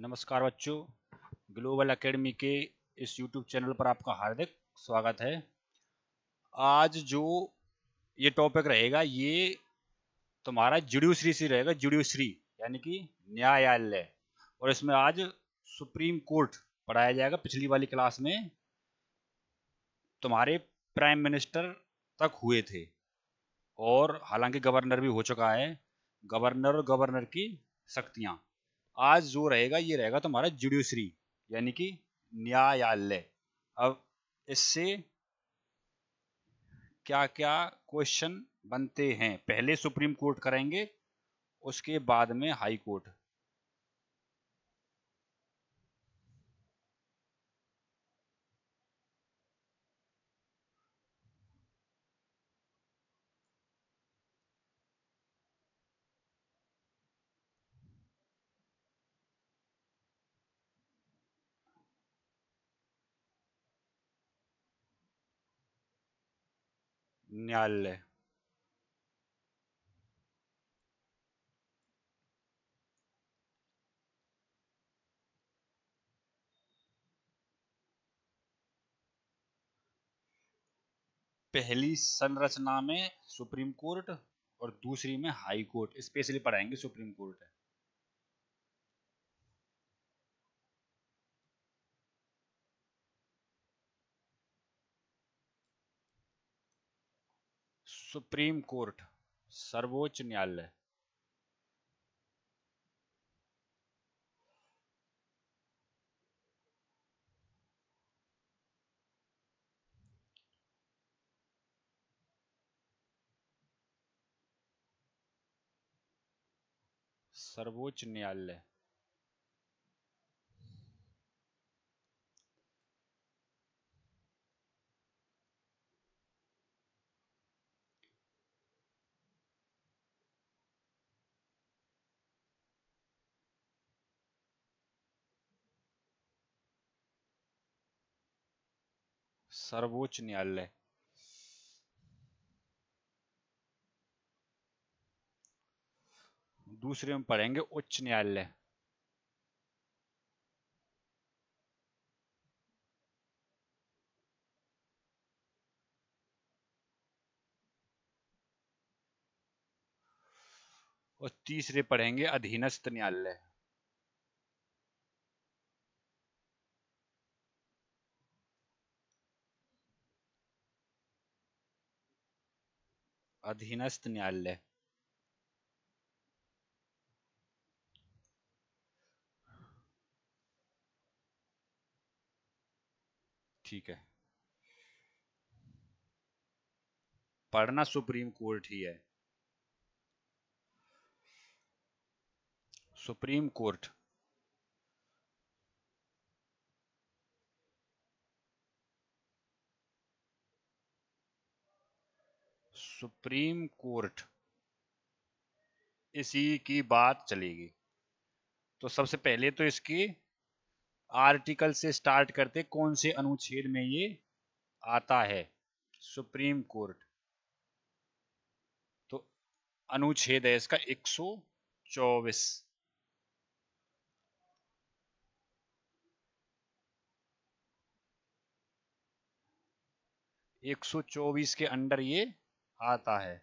नमस्कार बच्चों global academy के इस यूट्यूब चैनल पर आपका हार्दिक स्वागत है। आज जो ये टॉपिक रहेगा, ये तुम्हारा जुडियोश्री से रहेगा जुडियोश्री यानी कि न्यायालय। और इसमें आज सुप्रीम कोर्ट पढ़ाया जाएगा, पिछली वाली क्लास में तुम्हारे प्राइम मिनिस्टर तक हुए थे। और हालाँकि गवर्नर भी हो चुका है गवर्नर और गवर्नर की शक्तियाँ। आज जो रहेगा, ये रहेगा तुम्हारा जुडिशरी, यानी कि न्यायालय। अब इससे क्या क्या क्वेश्चन बनते हैं? पहले सुप्रीम कोर्ट करेंगे, उसके बाद में हाई कोर्ट। न्यायालय पहली संरचना में सुप्रीम कोर्ट और दूसरी में हाई कोर्ट, स्पेशली पढ़ाएँगे सुप्रीम कोर्ट। है सुप्रीम कोर्ट सर्वोच्च न्यायालय। सर्वोच्च न्यायालय। सर्वोच्च न्यायालय दूसरे में पढ़ेंगे उच्च न्यायालय और तीसरे पढ़ेंगे अधीनस्थ न्यायालय अधीनस्थ न्यायालय। ठीक है। पढ़ना सुप्रीम कोर्ट ही है। सुप्रीम कोर्ट सुप्रीम कोर्ट इसी की बात चलेगी। तो सबसे पहले तो इसकी आर्टिकल से स्टार्ट करते, कौन से अनुच्छेद में ये आता है? Supreme court. तो अनुच्छेद है इसका 124 124 के अंडर ये आता है।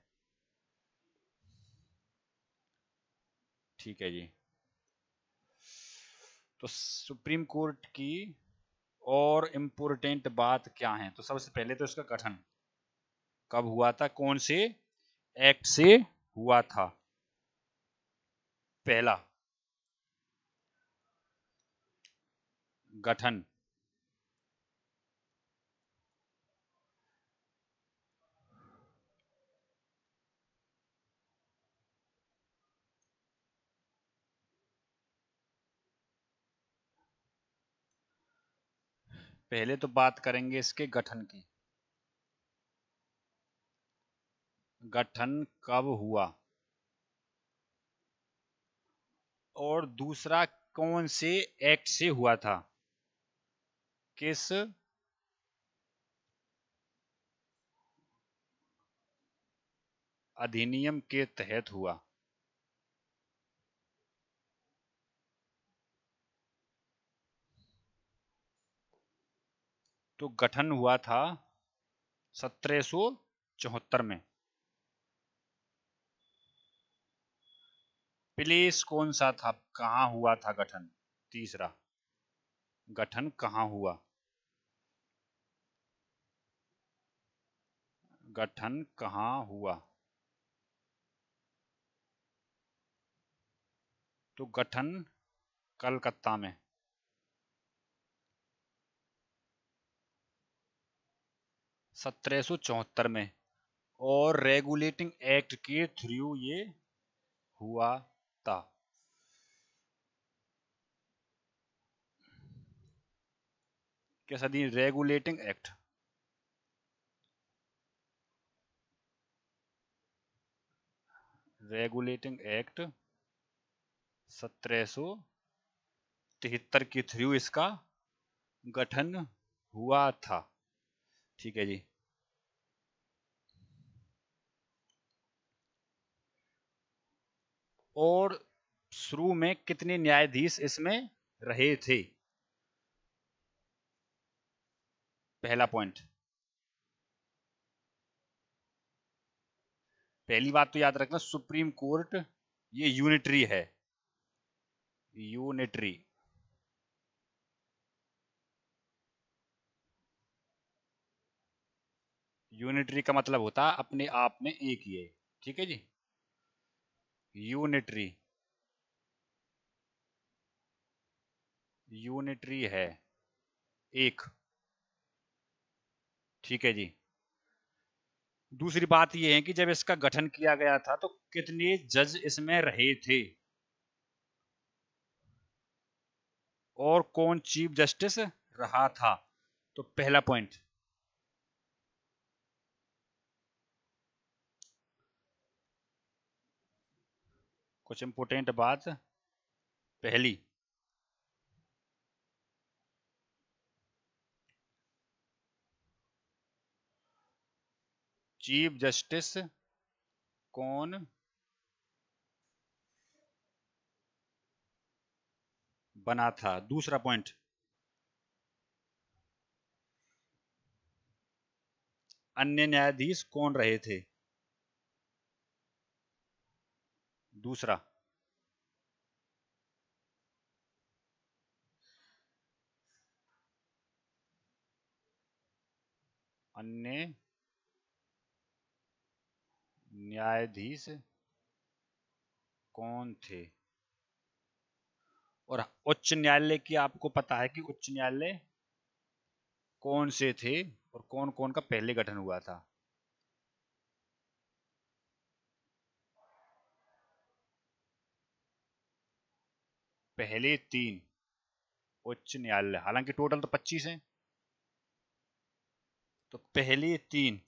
ठीक है जी। तो सुप्रीम कोर्ट की और इम्पोर्टेंट बात क्या है? तो सबसे पहले तो इसका गठन। कब हुआ था? कौन से एक्ट से हुआ था? पहला। गठन। पहले तो बात करेंगे इसके गठन की। गठन कब हुआ? और दूसरा कौन से एक्ट से हुआ था? किस अधिनियम के तहत हुआ? तो गठन हुआ था सत्रह में। प्लेस कौन सा था? कहाँ हुआ था गठन? तीसरा, गठन कहाँ हुआ? गठन कहाँ हुआ? तो गठन कलकत्ता में। सत्रह सौ चौहत्तर में। और रेगुलेटिंग एक्ट के थ्रू ये हुआ था। कैसा the regulating act. Regulating act सत्रह सो तिहत्तर के थ्रू इसका गठन हुआ था। ठीक है जी। और शुरू में कितने न्यायाधीश इसमें रहे थे? पहला पॉइंट पहली बात तो याद रखना, सुप्रीम कोर्ट, ये यूनिटरी है। यूनिटरी यूनिटरी का मतलब होता है अपने आप में एक ही है। ठीक है जी? यूनिटरी। यूनिटरी है एक। ठीक है जी? दूसरी बात यह है कि जब इसका गठन किया गया था तो कितने जज इसमें रहे थे? और कौन चीफ जस्टिस रहा था? तो पहला पॉइंट। कुछ इंपोर्टेंट बात। पहली। चीफ जस्टिस कौन? बना था। दूसरा पॉइंट अन्य न्यायाधीश कौन रहे थे? दूसरा। अन्य न्यायाधीश कौन थे? और उच्च न्यायालय की आपको पता है कि उच्च न्यायालय कौन से थे और कौन कौन का पहले गठन हुआ था? पहले तीन। उच्च न्यायालय। हालाँकि टोटल तो 25 हैं। तो पहले तीन।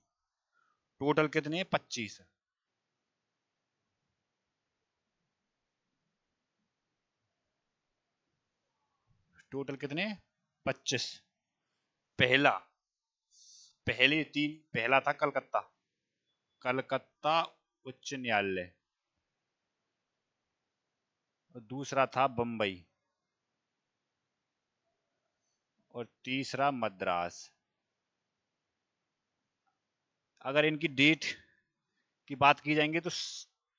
टोटल कितने पच्चीस। टोटल कितने पच्चीस। पहला। पहले तीन। पहला था कलकत्ता। कलकत्ता उच्च न्यायालय। दूसरा था बंबई। और तीसरा मद्रास। अगर इनकी डेट की बात की जाएँगे तो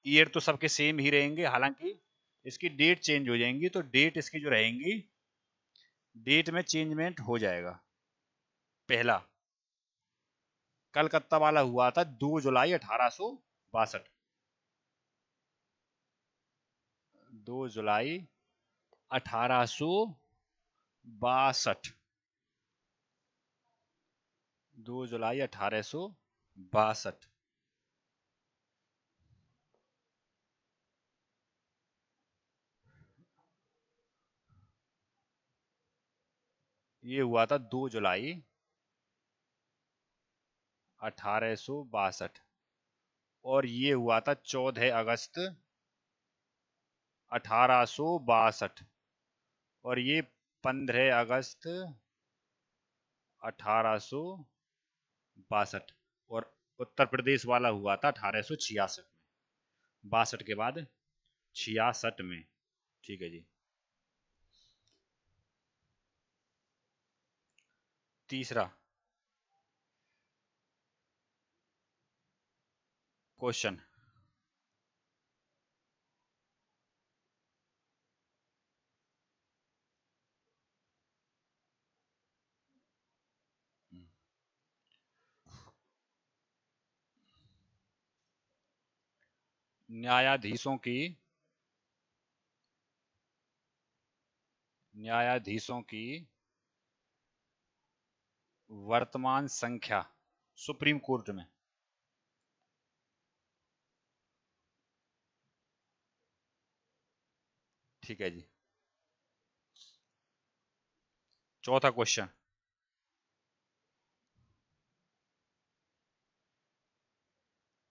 ईयर तो सबके सेम ही रहेंगे। हालाँकि इसकी डेट चेंज हो जाएँगी तो डेट इसकी जो रहेंगी डेट में चेंजमेंट हो जाएगा। पहला, कलकत्ता वाला हुआ था 2 जुलाई अठारह सो बासठ। दो जुलाई अठारह सो बासठ। दो जुलाई अठारह सो बासठ। ये हुआ था दो जुलाई अठारह बासठ। और ये हुआ था चौदह अगस्त अठारह और ये 15 अगस्त अठारह और उत्तर प्रदेश वाला हुआ था अठारह में। बासठ के बाद छियासठ में। ठीक है जी। तीसरा क्वेश्चन। न्यायाधीशों की न्यायाधीशों की वर्तमान संख्या सुप्रीम कोर्ट में। ठीक है जी। चौथा क्वेश्चन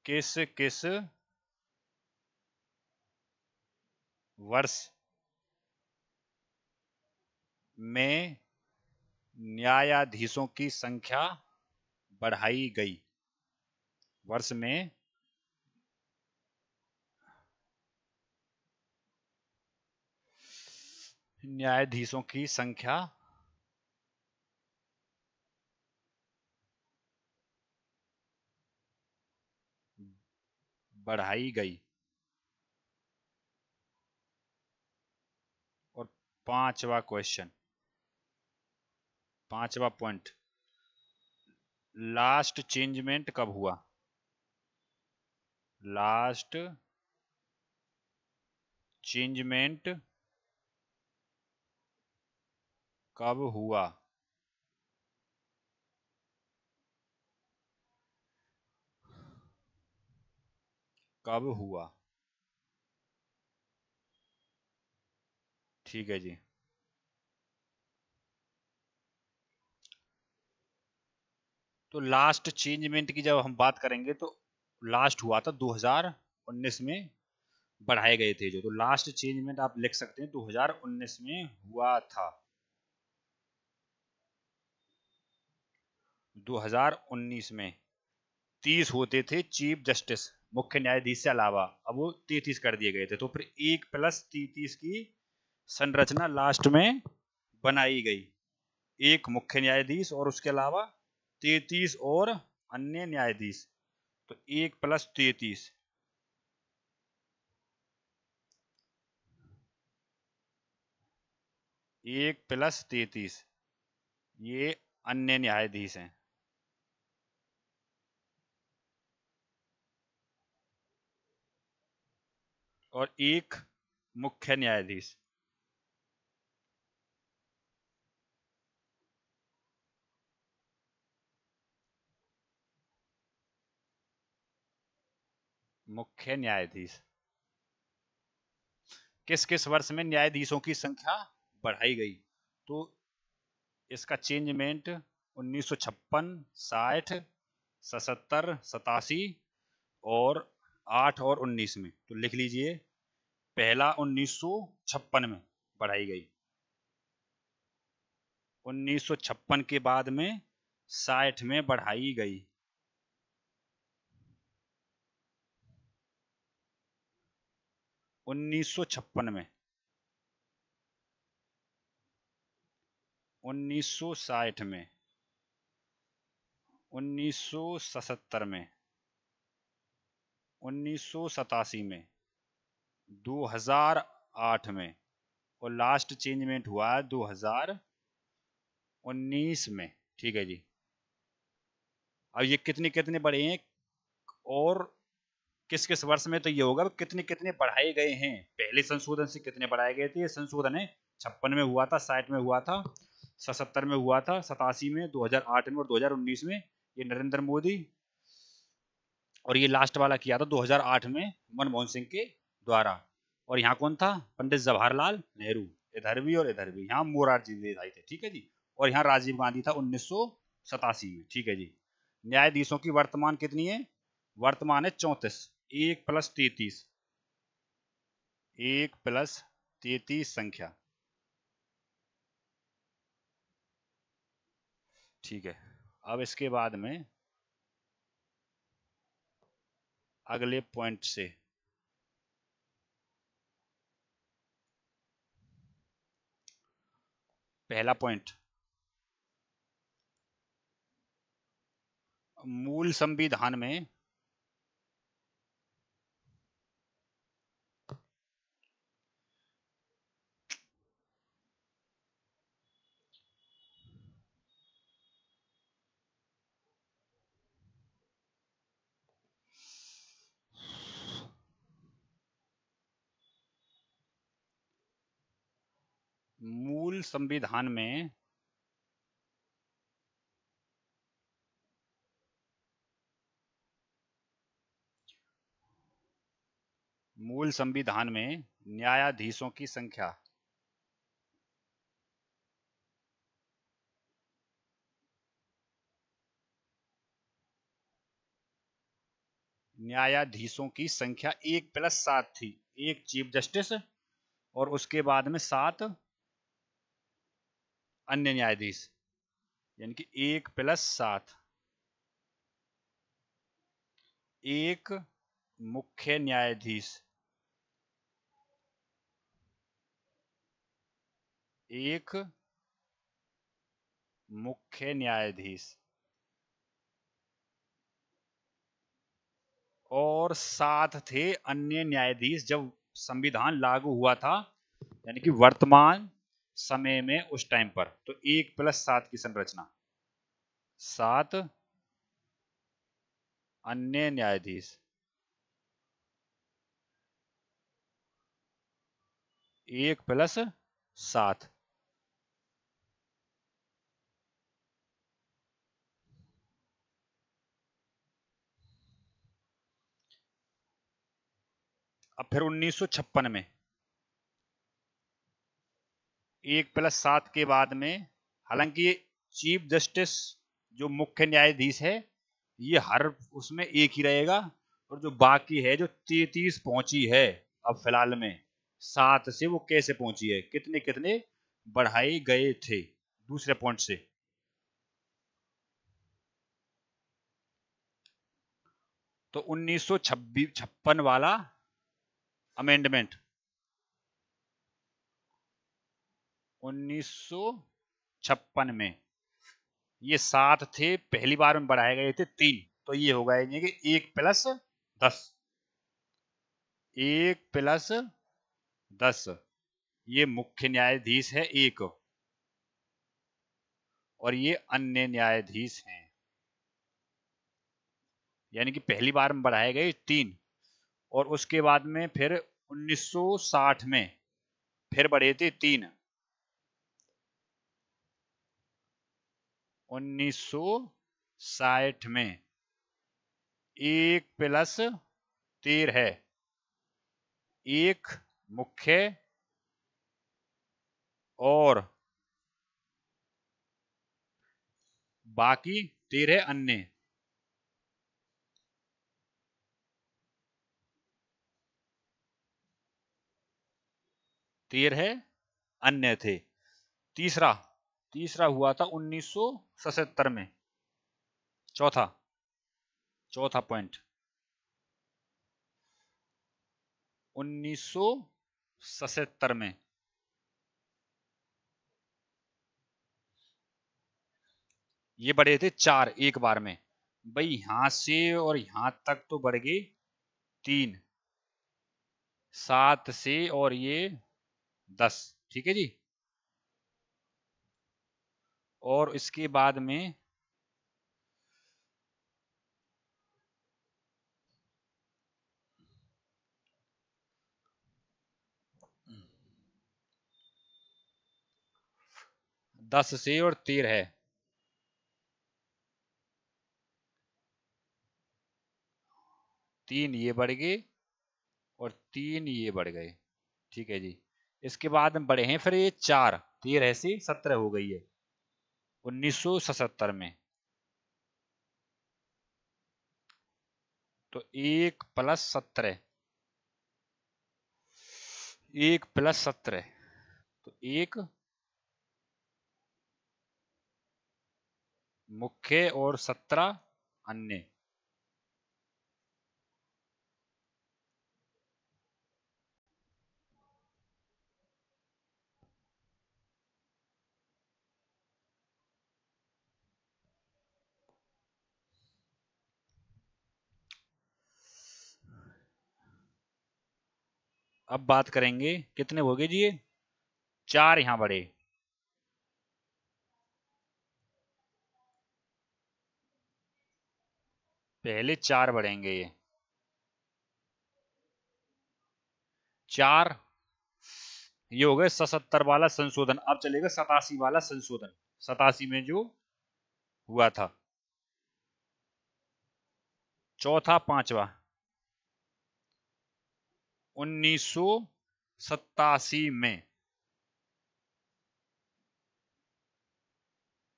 किस किस वर्ष में न्यायाधीशों की संख्या बढ़ाई गई। वर्ष में न्यायाधीशों की संख्या बढ़ाई गई। पांचवा क्वेश्चन। पांचवा पॉइंट। लास्ट चेंजमेंट कब हुआ? लास्ट चेंजमेंट कब हुआ? कब हुआ? ठीक है जी। तो लास्ट चेंजमेंट की जब हम बात करेंगे तो लास्ट हुआ था 2019 में बढ़ाए गए थे जो। तो लास्ट चेंजमेंट आप लिख सकते हैं 2019 में हुआ था। 2019 में 30 होते थे चीफ जस्टिस, मुख्य न्यायाधीश से अलावा। अब वो तैतीस कर दिए गए थे तो फिर एक प्लस तैतीस की संरचना लास्ट में बनाई गई। एक मुख्य न्यायाधीश और उसके अलावा तैतीस और अन्य न्यायाधीश। तो एक प्लस तैतीस। एक प्लस तैतीस। ये अन्य न्यायाधीश हैं। और एक मुख्य न्यायाधीश। मुख्य न्यायाधीश। किस किस वर्ष में न्यायाधीशों की संख्या बढ़ाई गई? तो इसका चेंजमेंट उन्नीस सौ छप्पन, साठ, सतहत्तर, सतासी और आठ और उन्नीस में। तो लिख लीजिए, पहला उन्नीस सौ छप्पन में बढ़ाई गई। उन्नीस सौ छप्पन के बाद में साठ में बढ़ाई गई। उन्नीस सौ छप्पन में। उन्नीस सौ साठ में। उन्नीस सौ सतहत्तर में। उन्नीस सौ सतासी में। 2008 में। और लास्ट चेंजमेंट हुआ है 2019 में। ठीक है जी। अब ये कितने कितने बड़े हैं? और किस किस वर्ष में तो ये होगा कितने कितने बढ़ाए गए हैं? पहले संशोधन से कितने बढ़ाए गए थे? संशोधन है, छप्पन में हुआ था, साठ में हुआ था, सतहत्तर में हुआ था, सतासी में 2008 में और 2019 में, ये नरेंद्र मोदी और ये लास्ट वाला किया था 2008 में मनमोहन सिंह के द्वारा। और यहाँ कौन था? पंडित जवाहरलाल नेहरू, इधर भी और इधर भी। यहाँ मोरारजी देसाई थे ठीक है जी? और यहाँ राजीव गांधी था, उन्नीस में, ठीक है जी? न्यायाधीशों की वर्तमान कितनी है? वर्तमान है चौंतीस। एक प्लस तैतीस। एक प्लस तैतीस संख्या। ठीक है, अब इसके बाद में अगले पॉइंट से। पहला पॉइंट। मूल संविधान में मूल संविधान में मूल संविधान में न्यायाधीशों की संख्या। न्यायाधीशों की संख्या एक प्लस सात थी, एक चीफ जस्टिस और उसके बाद में सात अन्य न्यायाधीश, यानी कि एक प्लस सात। एक मुख्य न्यायाधीश। एक मुख्य न्यायाधीश। और सात थे अन्य न्यायाधीश, जब संविधान लागू हुआ था, यानी कि वर्तमान समय में उस टाइम पर। तो एक प्लस सात की संरचना। सात अन्य न्यायाधीश। एक प्लस सात। अब फिर 1956 में। एक प्लस सात के बाद में, हालाँकि चीफ जस्टिस जो मुख्य न्यायाधीश है, ये हर उसमें एक ही रहेगा और जो बाकी है, जो तैतीस पहुँची है अब फ़िलहाल में, सात से वो कैसे पहुँची है? कितने कितने बढ़ाए गए थे? दूसरे पॉइंट से। तो उन्नीस छप्पन वाला अमेंडमेंट 1956 में। ये सात थे, पहली बार में बढ़ाए गए थे तीन। तो ये हो गए कि एक प्लस दस। एक प्लस दस। ये मुख्य न्यायाधीश है एक। और ये अन्य न्यायाधीश हैं। यानी कि पहली बार में बढ़ाए गए तीन। और उसके बाद में फिर 1960 में फिर बढ़े थे तीन। 1960 में एक प्लस तीर है। एक मुख्य और बाकी तीर है अन्य। तीर है अन्य थे। तीसरा तीसरा हुआ था उन्नीस में। चौथा। चौथा पॉइंट उन्नीस में। ये बढ़े थे चार एक बार में। भाई यहाँ से और यहाँ तक तो बढ़ गए तीन। सात से और ये दस। ठीक है जी? और इसके बाद में दस से और तीर है। तीन ये बढ़ गए और तीन ये बढ़ गए। ठीक है जी। इसके बाद हम बढ़े हैं फिर ये चार। तेरह से सत्रह हो गई है। उन्नीस में। तो एक प्लस सत्रह। एक प्लस सत्रह। तो एक मुख्य और सत्रह अन्य। अब बात करेंगे कितने हो गए जी ये? चार यहाँ बड़े। पहले चार बढ़ेंगे ये। चार, ये हो गए सतर वाला संशोधन। अब चलेगा सतासी वाला संशोधन। सतासी में जो हुआ था। चौथा, पांचवा। उन्नीस में।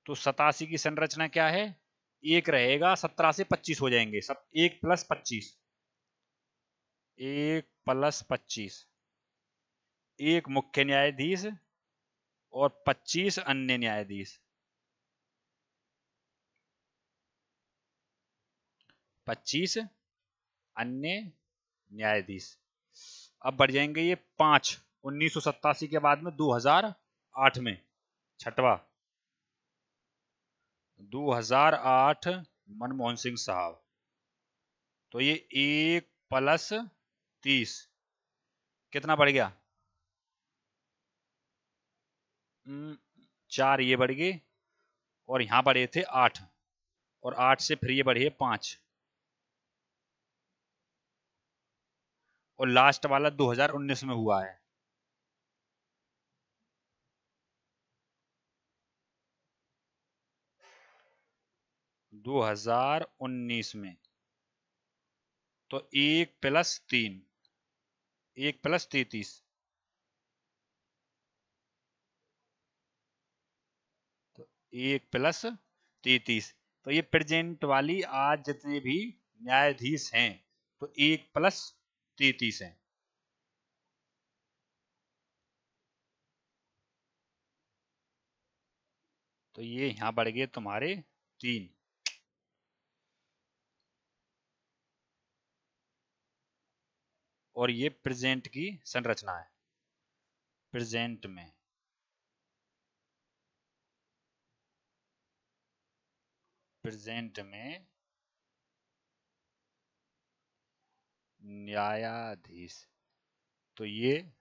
तो सतासी की संरचना क्या है? एक रहेगा, सत्रह से पच्चीस हो जाएँगे। सब एक प्लस पच्चीस। एक प्लस पच्चीस। एक मुख्य न्यायाधीश और पच्चीस अन्य न्यायाधीश। पच्चीस अन्य न्यायाधीश। अब बढ़ जाएँगे ये पाँच उन्नीस के बाद में 2008 में छठवा। 2008 मनमोहन सिंह साहब। तो ये एक प्लस तीस कितना बढ़ गया? हम्म, चार ये बढ़ गए और यहाँ बढ़े थे आठ और आठ से फिर ये बढ़े पाँच। और लास्ट वाला 2019 में हुआ है। दो हज़ार उन्नीस में। तो एक प्लस तीन। एक प्लस तैतीस। तो एक प्लस तैतीस। तो ये प्रेजेंट वाली आज जितने भी न्यायाधीश हैं तो एक प्लस तैतीस है तो ये यहाँ बढ़ गए तुम्हारे तीन। और ये प्रेजेंट की संरचना है। प्रेजेंट में। प्रेजेंट में न्यायाधीश। तो ये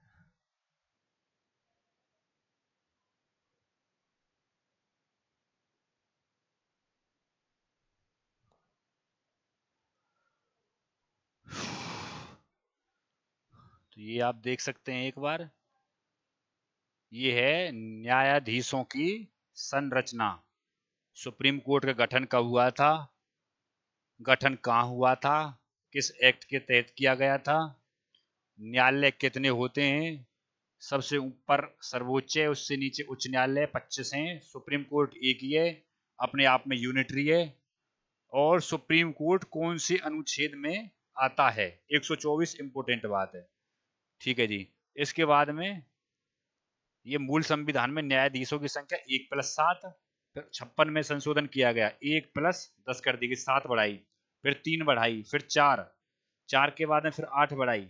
तो ये आप देख सकते हैं एक बार। ये है न्यायाधीशों की संरचना। सुप्रीम कोर्ट का गठन कब हुआ था? गठन कहाँ हुआ था? किस एक्ट के तहत किया गया था? न्यायालय कितने होते हैं? सबसे ऊपर सर्वोच्च है, उससे नीचे उच्च न्यायालय, पच्चीस हैं। सुप्रीम कोर्ट एक ही है, अपने आप में यूनिटरी है। और सुप्रीम कोर्ट कौन से अनुच्छेद में आता है? 124 इंपोर्टेंट बात है। ठीक है जी। इसके बाद में ये मूल संविधान में न्यायाधीशों की संख्या एक प्लस सात, छप्पन में संशोधन किया गया। एक प्लस दस कर दी गई, सात बढ़ाई। फिर तीन बढ़ाई, फिर चार। चार के बाद में फिर आठ बढ़ाई।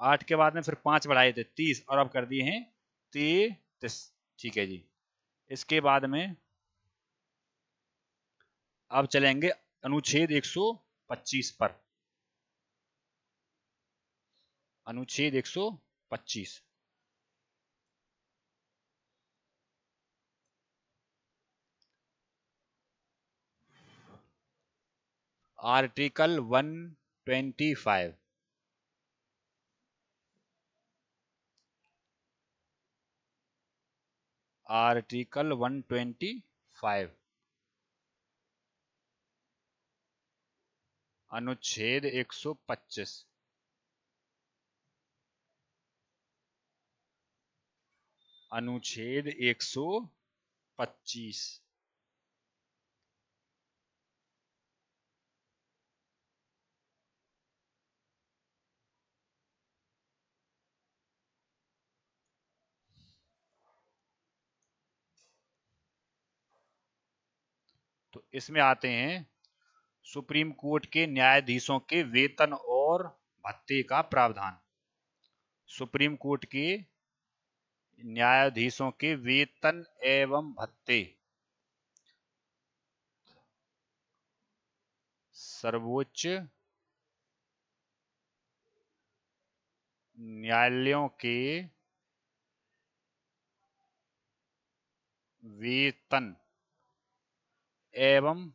आठ के बाद में फिर पाँच बढ़ाए थे, तीस। और अब कर दिए हैं तीस ठीक है जी। इसके बाद में अब चलेंगे अनुच्छेद 125 पर। अनुच्छेद 125 आर्टिकल 125 आर्टिकल 125 अनुच्छेद 125 अनुच्छेद 125 इसमें आते हैं सुप्रीम कोर्ट के न्यायाधीशों के वेतन और भत्ते का प्रावधान। सुप्रीम कोर्ट के न्यायाधीशों के वेतन एवं भत्ते। सर्वोच्च न्यायालयों के वेतन एवं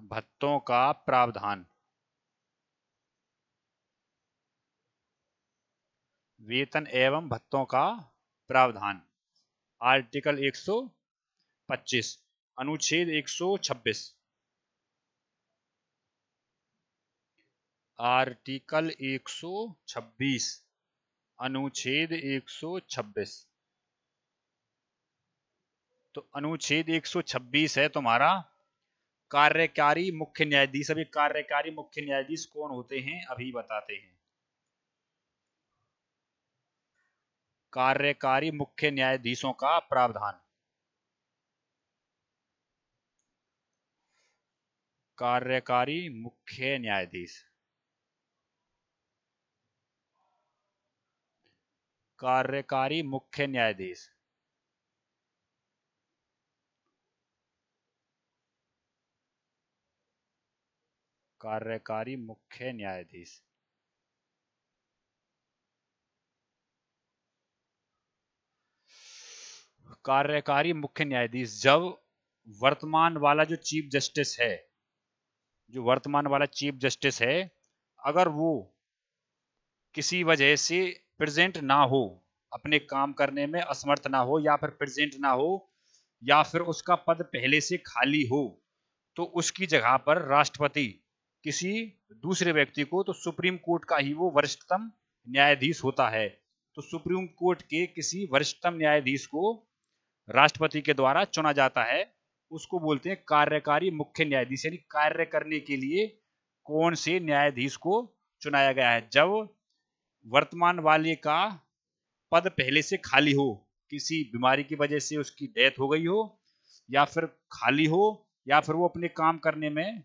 भत्तों का प्रावधान। वेतन एवं भत्तों का प्रावधान। आर्टिकल 125 अनुच्छेद 126 आर्टिकल 126 अनुच्छेद 126 तो अनुच्छेद 126 है तुम्हारा। कार्यकारी मुख्य न्यायाधीश, अभी कार्यकारी मुख्य न्यायाधीश कौन होते हैं, अभी बताते हैं। कार्यकारी मुख्य न्यायाधीशों का प्रावधान। कार्यकारी मुख्य न्यायाधीश। कार्यकारी मुख्य न्यायाधीश। कार्यकारी मुख्य न्यायाधीश। कार्यकारी मुख्य न्यायाधीश जब वर्तमान वाला जो चीफ जस्टिस है, जो वर्तमान वाला चीफ जस्टिस है, अगर वो किसी वजह से प्रेजेंट ना हो, अपने काम करने में असमर्थ ना हो, या फिर प्रेजेंट ना हो, या फिर उसका पद पहले से खाली हो तो उसकी जगह पर राष्ट्रपति किसी दूसरे व्यक्ति को तो सुप्रीम कोर्ट का ही वो वरिष्ठतम न्यायाधीश होता है। तो सुप्रीम कोर्ट के किसी वरिष्ठतम न्यायाधीश को राष्ट्रपति के द्वारा चुना जाता है। उसको बोलते हैं कार्यकारी मुख्य न्यायाधीश, यानी कार्य करने के लिए कौन से न्यायाधीश को चुनाया गया है? जब वर्तमान वाले का पद पहले से खाली हो, किसी बीमारी की वजह से उसकी डेथ हो गई हो, या फिर खाली हो, या फिर वो अपने काम करने में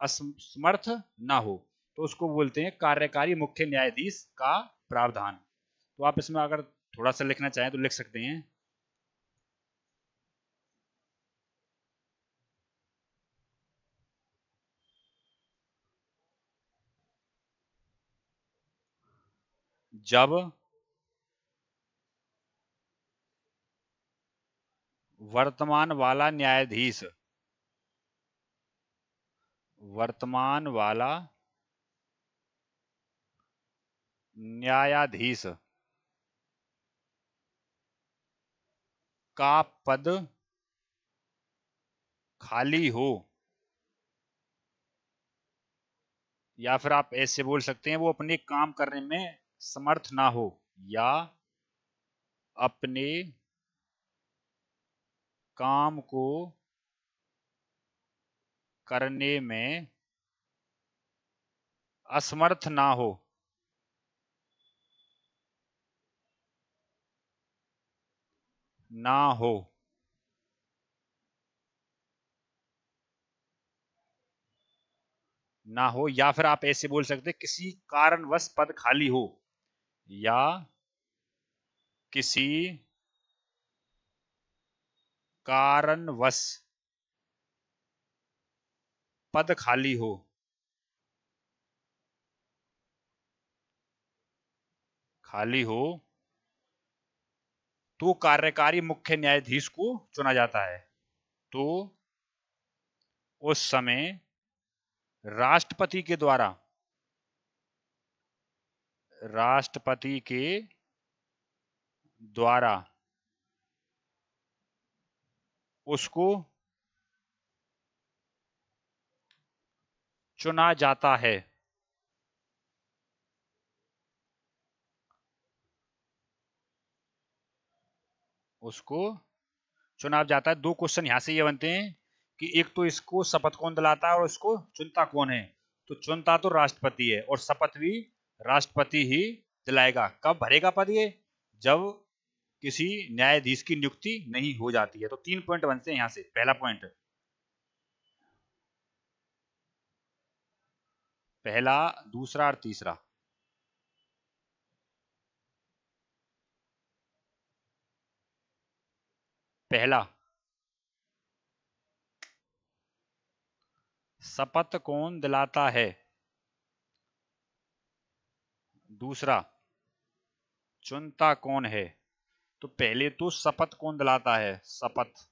असमर्थ ना हो तो उसको बोलते हैं कार्यकारी मुख्य न्यायाधीश का प्रावधान। तो आप इसमें अगर थोड़ा सा लिखना चाहें तो लिख सकते हैं। जब वर्तमान वाला न्यायाधीश, वर्तमान वाला न्यायाधीश का पद खाली हो, या फिर आप ऐसे बोल सकते हैं, वो अपने काम करने में समर्थ ना हो या अपने काम को करने में असमर्थ ना हो। ना हो। ना हो या फिर आप ऐसे बोल सकते किसी कारणवश पद खाली हो। या किसी कारणवश पद खाली हो। खाली हो तो कार्यकारी मुख्य न्यायाधीश को चुना जाता है। तो उस समय राष्ट्रपति के द्वारा राष्ट्रपति के द्वारा उसको चुना जाता है। उसको चुना जाता है। दो क्वेश्चन यहाँ से ये बनते हैं कि एक तो इसको शपथ कौन दिलाता है और उसको चुनता कौन है? तो चुनता तो राष्ट्रपति है और शपथ भी राष्ट्रपति ही दिलाएगा कब भरेगा पद ये? जब किसी न्यायाधीश की नियुक्ति नहीं हो जाती है। तो तीन पॉइंट बनते हैं यहाँ से। पहला पॉइंट पहला, दूसरा और तीसरा। पहला। शपथ कौन दिलाता है? दूसरा, चुनता कौन है? तो पहले तो शपथ कौन दिलाता है? शपथ।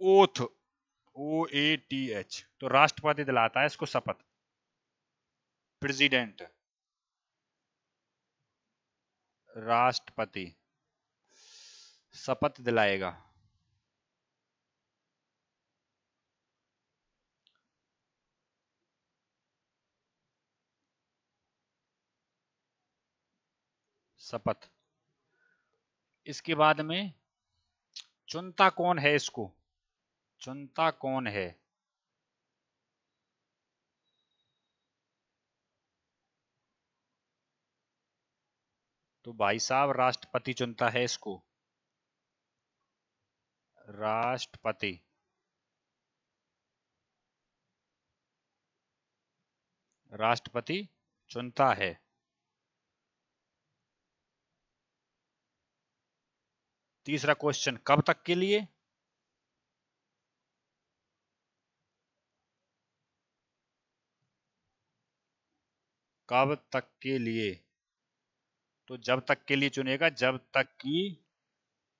Oath O A T H तो राष्ट्रपति दिलाता है इसको शपथ। प्रेसिडेंट। राष्ट्रपति। शपथ दिलाएगा। शपथ। इसके बाद में, चुनता कौन है इसको? चुनता कौन है? तो भाई साहब, राष्ट्रपति चुनता है इसको। राष्ट्रपति। राष्ट्रपति चुनता है। तीसरा क्वेश्चन कब तक के लिए? कब तक के लिए? तो जब तक के लिए चुनेगा जब तक कि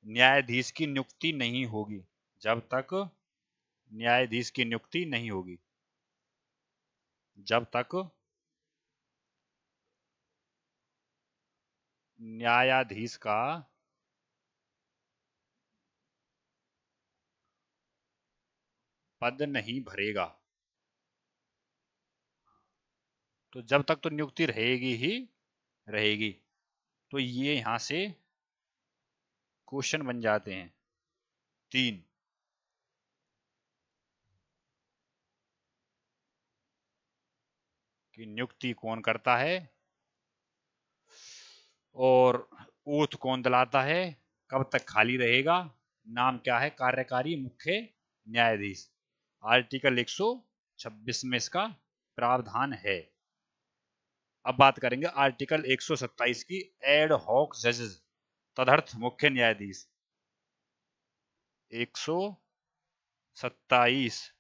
न्यायाधीश की नियुक्ति नहीं होगी। जब तक न्यायाधीश की नियुक्ति नहीं होगी। जब तक न्यायाधीश का पद नहीं भरेगा। तो जब तक तो नियुक्ति रहेगी ही, रहेगी। तो ये यहाँ से क्वेश्चन बन जाते हैं। तीन। कि नियुक्ति कौन करता है? और ओथ कौन दिलाता है? कब तक खाली रहेगा? नाम क्या है? कार्यकारी मुख्य न्यायाधीश। आर्टिकल 126 में इसका प्रावधान है। अब बात करेंगे आर्टिकल 127 की एड हॉक जजेस, तदर्थ मुख्य न्यायाधीश। 127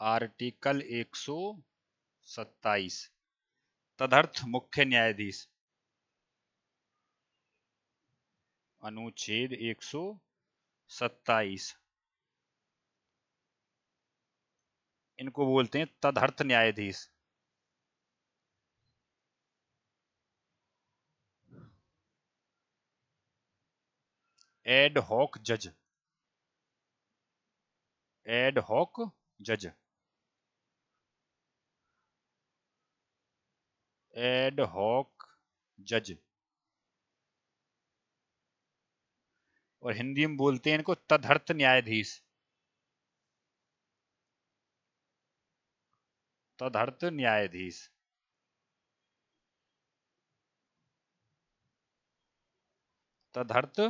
आर्टिकल 127 तदर्थ मुख्य न्यायाधीश। अनुच्छेद 127 इनको बोलते हैं तदर्थ न्यायाधीश। एड हॉक जज। एड हॉक जज। एड हॉक जज। और हिंदी में बोलते हैं इनको तदर्थ न्यायाधीश। तदर्थ न्यायाधीश। तदर्थ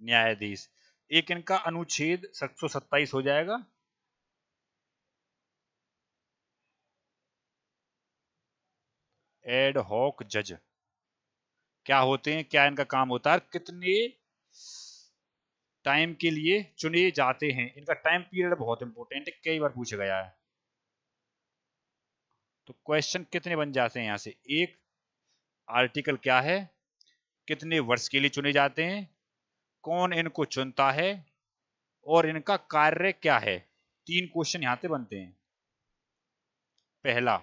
न्यायाधीश। एक इनका अनुच्छेद सत्ताईस हो जाएगा। एड हॉक जज क्या होते हैं? क्या इनका काम होता है? कितने टाइम के लिए चुने जाते हैं? इनका टाइम पीरियड बहुत इंपॉर्टेंट है। कई बार पूछा गया है। तो क्वेश्चन कितने बन जाते हैं यहाँ से? एक आर्टिकल क्या है? कितने वर्ष के लिए चुने जाते हैं? कौन इनको चुनता है? और इनका कार्य क्या है? तीन क्वेश्चन यहाँ से बनते हैं। पहला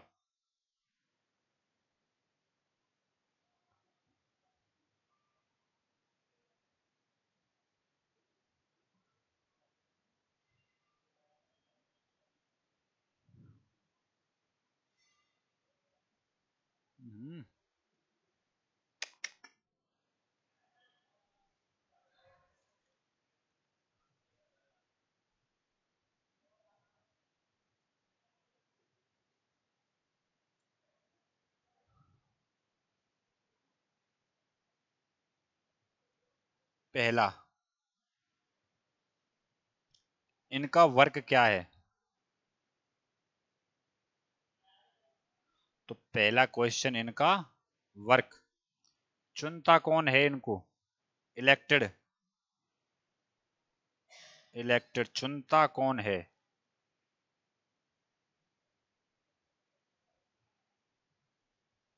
पहला। इनका वर्क क्या है? तो पहला क्वेश्चन इनका वर्क चुनता कौन है इनको? इलेक्टेड इलेक्टेड चुनता कौन है?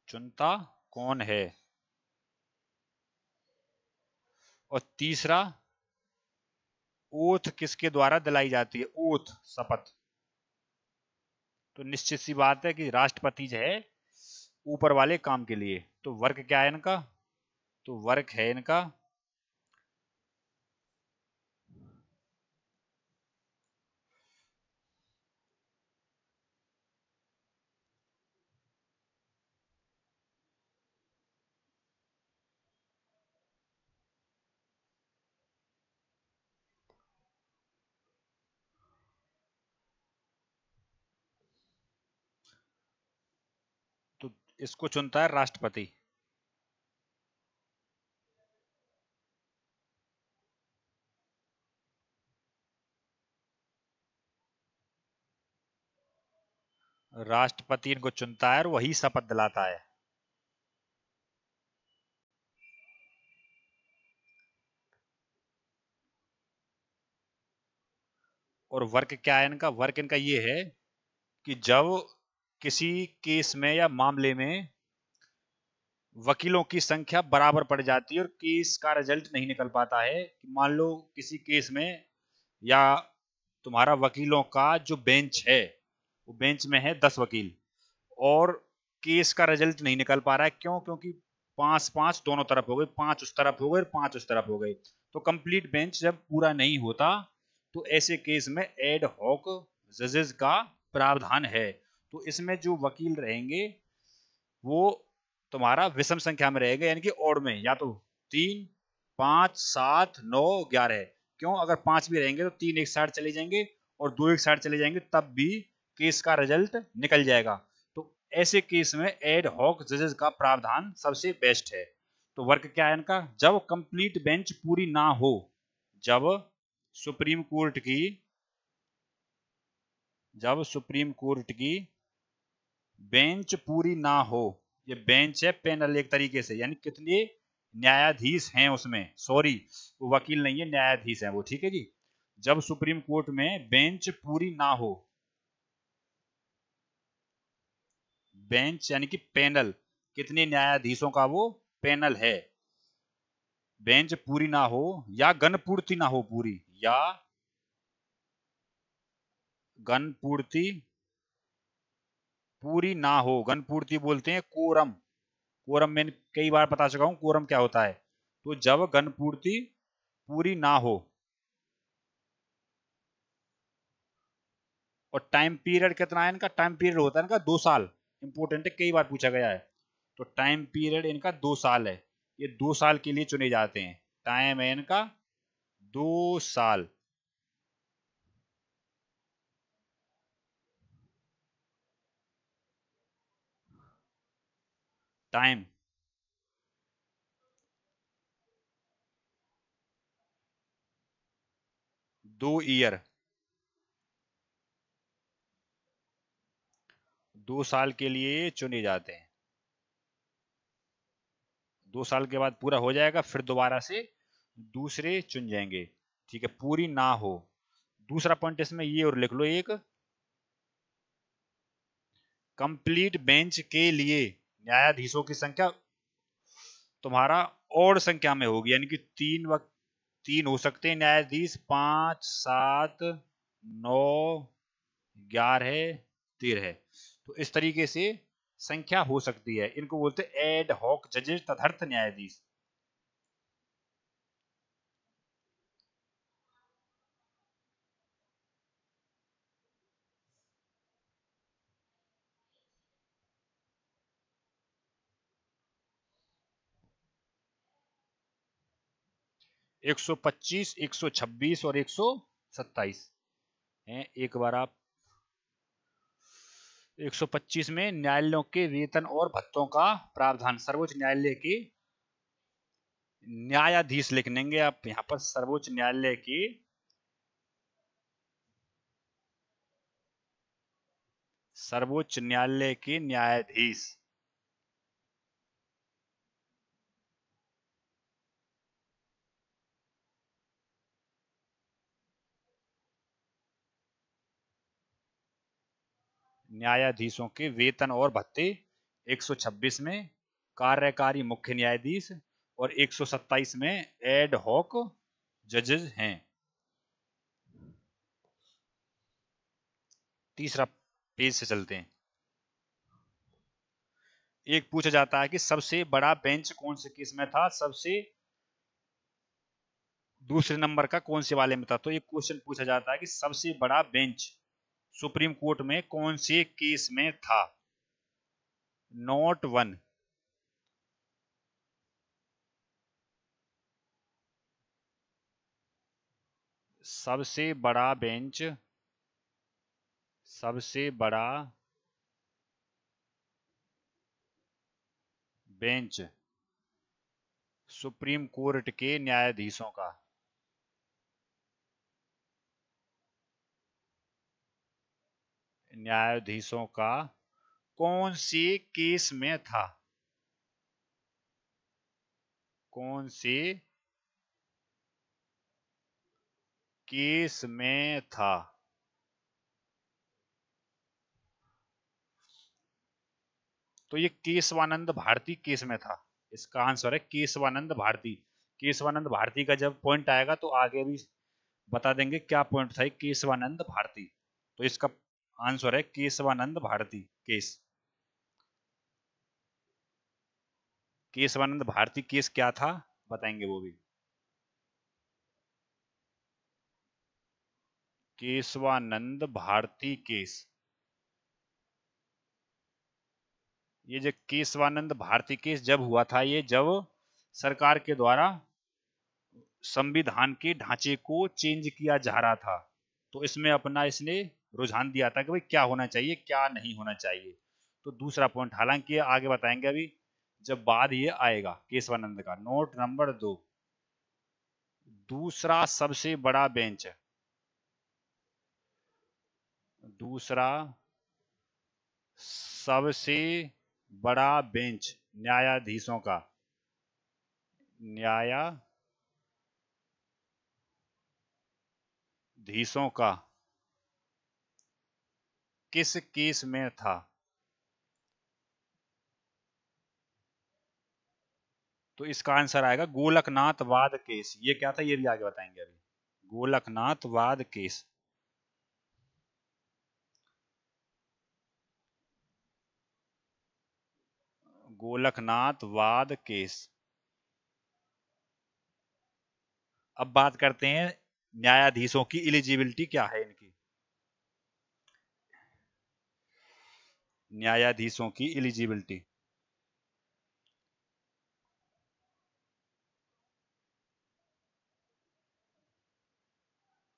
चुनता कौन है? और तीसरा, ओथ किसके द्वारा दिलाई जाती है? ओथ, शपथ। तो निश्चित सी बात है कि राष्ट्रपति जो है, ऊपर वाले काम के लिए। तो वर्क क्या है इनका? तो वर्क है इनका तो इसको चुनता है राष्ट्रपति। राष्ट्रपति इनको चुनता है और वही शपथ दिलाता है। और वर्क क्या है इनका? वर्क इनका ये है कि जब किसी केस में या मामले में वकीलों की संख्या बराबर पड़ जाती है और केस का रिज़ल्ट नहीं निकल पाता है मान लो किसी केस में या तुम्हारा वकीलों का जो बेंच है, वो बेंच में है दस वकील और केस का रिज़ल्ट नहीं निकल पा रहा है। क्यों? क्योंकि पाँच पाँच दोनों तरफ़ हो गए, पाँच उस तरफ़ हो गए पाँच उस तरफ़ हो गए। तो कंप्लीट बेंच जब पूरा नहीं होता तो ऐसे केस में एड हॉक जजेस का प्रावधान है। तो इसमें जो वकील रहेंगे, वो तुम्हारा विषम संख्या में रहेगा, यानी कि ओड में, या तो तीन, पाँच, सात, नौ, ग्यारह। क्यों? अगर पाँच भी रहेंगे तो तीन एक साइड चले जाएँगे और दो एक साइड चले जाएँगे, तब भी केस का रिज़ल्ट निकल जाएगा। तो ऐसे केस में एड हॉक जजेस का प्रावधान सबसे बेस्ट है। तो वर्क क्या है इनका? जब कंप्लीट बेंच पूरी ना हो, जब सुप्रीम कोर्ट की, जब सुप्रीम कोर्ट की बेंच पूरी ना हो। ये बेंच है पैनल एक तरीके से, यानी कितने न्यायाधीश हैं उसमें। सॉरी वो वकील नहीं है, न्यायाधीश हैं वो, ठीक है जी? जब सुप्रीम कोर्ट में बेंच पूरी ना हो, बेंच यानी कि पैनल, कितने न्यायाधीशों का वो पैनल है? बेंच पूरी ना हो या गणपूर्ति ना हो पूरी, या गणपूर्ति पूरी ना हो। गणपूर्ति बोलते हैं कोरम। कोरम में कई बार बता चुका हूँ, कोरम क्या होता है? तो जब गणपूर्ति पूरी ना हो और टाइम पीरियड कितना है इनका? टाइम पीरियड होता है इनका दो साल। इंपोर्टेंट है, कई बार पूछा गया है। तो टाइम पीरियड इनका दो साल है। ये दो साल के लिए चुने जाते हैं। टाइम है इनका दो साल। टाइम। दो ईयर। दो साल के लिए चुने जाते हैं। दो साल के बाद पूरा हो जाएगा, फिर दोबारा से दूसरे चुन जाएँगे। ठीक है, पूरी ना हो। दूसरा पॉइंट इसमें ये और लिख लो एक। कंप्लीट बेंच के लिए। न्यायाधीशों की संख्या तुम्हारा और संख्या में होगी, यानी कि तीन वक्त, तीन हो सकते हैं। न्यायाधीश पाँच, सात, नौ, ग्यारह, तेरह। तो इस तरीके से संख्या हो सकती है। इनको बोलते हैं एड हॉक जजेस तथर्थ न्यायाधीश। एक सौ पच्चीस, एक सौ छब्बीस और एक सौ सत्ताईस। एक बार आप 125 में न्यायालयों के वेतन और भत्तों का प्रावधान, सर्वोच्च न्यायालय के न्यायाधीश लिख लेंगे आप, यहाँ पर सर्वोच्च न्यायालय के सर्वोच्च न्यायालय के न्यायाधीश। न्यायाधीशों के वेतन और भत्ते 126 में कार्यकारी मुख्य न्यायाधीश और 127 में एड हॉक जजेस हैं। तीसरा पेज से चलते हैं। एक पूछा जाता है कि सबसे बड़ा बेंच कौन से केस में था? सबसे दूसरे नंबर का कौन से वाले में था? तो एक क्वेश्चन पूछा जाता है कि सबसे बड़ा बेंच सुप्रीम कोर्ट में कौन से केस में था? Note one. सबसे बड़ा बेंच, सबसे बड़ा बेंच, सुप्रीम कोर्ट के न्यायाधीशों का। न्यायाधीशों का कौन सी केस में था? कौन सी केस में था? तो ये केशवानंद भारती केस में था। इसका आंसर है केशवानंद भारती। केशवानंद भारती का जब पॉइंट आएगा तो आगे भी बता देंगे क्या पॉइंट था केशवानंद भारती। तो इसका आंसर है केशवानंद भारती, केस। केशवानंद भारती केस क्या था, बताएँगे वो भी। केशवानंद भारती केस। ये जो केशवानंद भारती केस जब हुआ था, ये जब सरकार के द्वारा संविधान के ढांचे को चेंज किया जा रहा था तो इसमें अपना इसने रुझान दिया था कि भाई क्या होना चाहिए, क्या नहीं होना चाहिए। तो दूसरा पॉइंट हालाँकि आगे बताएँगे अभी, जब बाद ये आएगा, केशवानंद का नोट नंबर दो। दूसरा सबसे बड़ा बेंच दूसरा सबसे बड़ा बेंच न्यायाधीशों का। न्यायाधीशों का। किस केस में था? तो इसका आंसर आएगा गोलकनाथ वाद केस। ये क्या था? ये भी आगे बताएँगे अभी। गोलकनाथ वाद केस। गोलकनाथ वाद केस। अब बात करते हैं न्यायाधीशों की एलिजिबिलिटी क्या है इनकी? न्यायाधीशों की एलिजिबिलिटी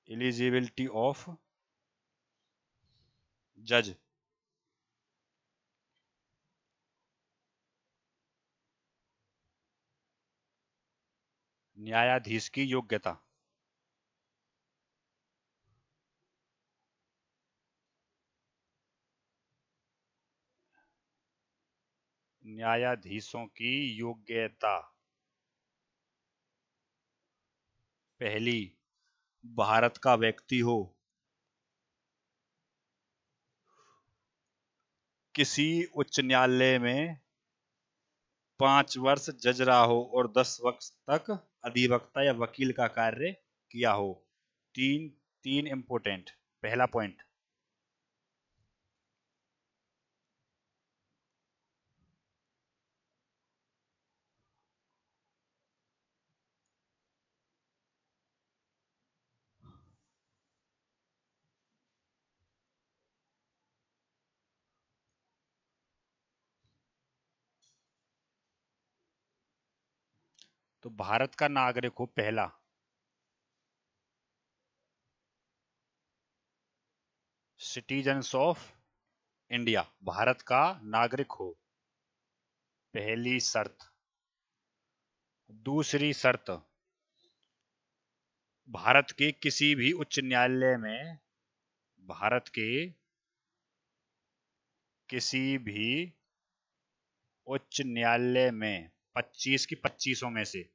एलिजिबिलिटी ऑफ़ जज न्यायाधीश की योग्यता। न्यायाधीशों की योग्यता। पहली, भारत का व्यक्ति हो। किसी उच्च न्यायालय में पाँच वर्ष जज रहा हो और दस वर्ष तक अधिवक्ता या वकील का कार्य किया हो। तीन तीन इंपोर्टेंट पहला पॉइंट भारत का नागरिक हो पहला। सिटीजन्स ऑफ़ इंडिया भारत का नागरिक हो। पहली शर्त। दूसरी शर्त, भारत के किसी भी उच्च न्यायालय में भारत के किसी भी उच्च न्यायालय में 25 की पच्चीसों में से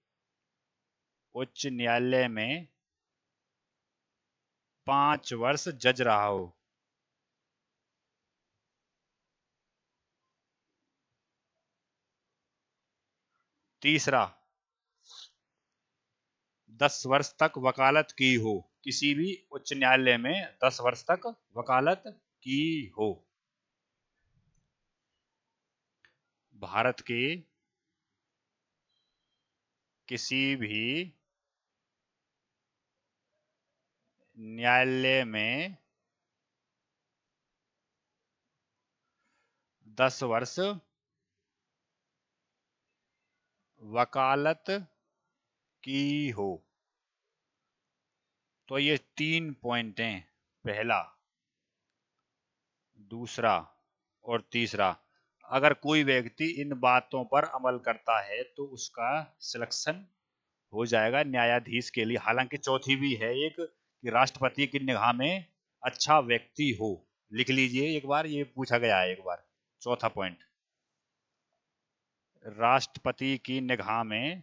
उच्च न्यायालय में पाँच वर्ष जज रहा हो। तीसरा, दस वर्ष तक वकालत की हो। किसी भी उच्च न्यायालय में दस वर्ष तक वकालत की हो। भारत के किसी भी न्यायालय में दस वर्ष वकालत की हो। तो ये तीन पॉइंट हैं पहला, दूसरा और तीसरा। अगर कोई व्यक्ति इन बातों पर अमल करता है तो उसका सिलेक्शन हो जाएगा न्यायाधीश के लिए। हालाँकि चौथी भी है एक कि राष्ट्रपति की निगाह में अच्छा व्यक्ति हो। लिख लीजिए, एक बार ये पूछा गया है, एक बार। चौथा पॉइंट राष्ट्रपति की निगाह में